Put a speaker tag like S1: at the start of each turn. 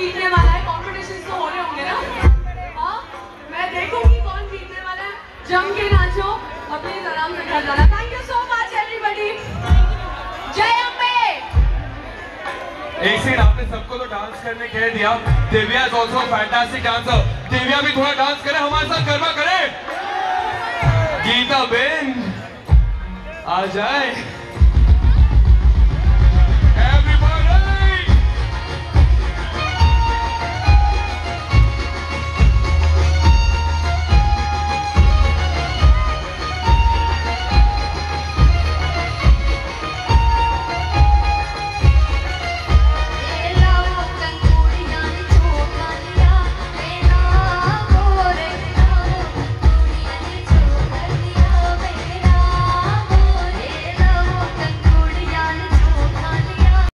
S1: जीतने वाला है कॉम्पिटिशन तो हो रहे होंगे ना? हाँ? मैं देखूँगी कौन जीतने वाला है। जम के नाचो अपने आराम से घर जाना। Thank you so much everybody जय अम्बे!
S2: एक सेकंड आपने सबको तो डांस करने कह दिया। Divya is also fantastic dancer Divya भी थोड़ा डांस करे, हमारे साथ गरबा करे। गीता बेन, आ जाए।